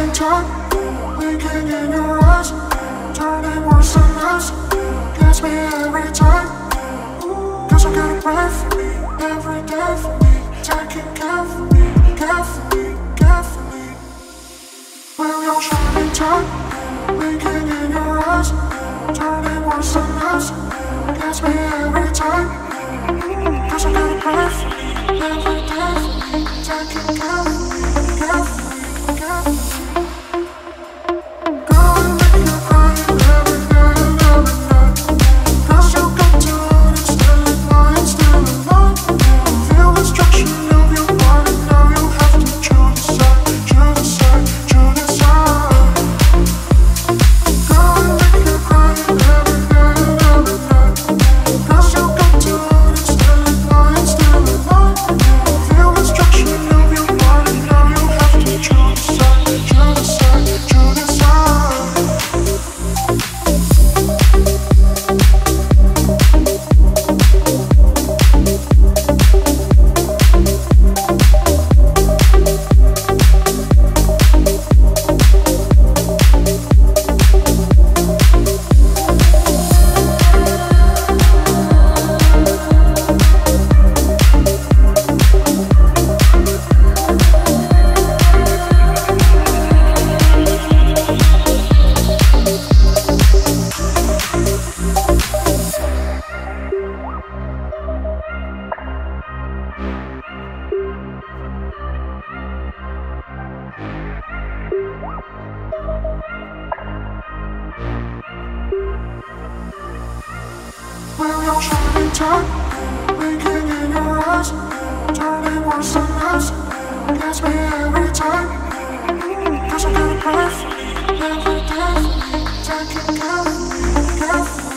Shining tongue Blinking in your eyes Turning worse and less Gets me every time Cause you gotta pray for me Every day for me Taking care for me Carefully, carefully Will your shining tongue Blinking in your eyes Turning worse and less Gets me every time Cause you gotta pray for me Every day for me Taking care for me shining Blinking in your eyes. Turning worse and less Gets me every time. Cause me Every day for me Taking care carefully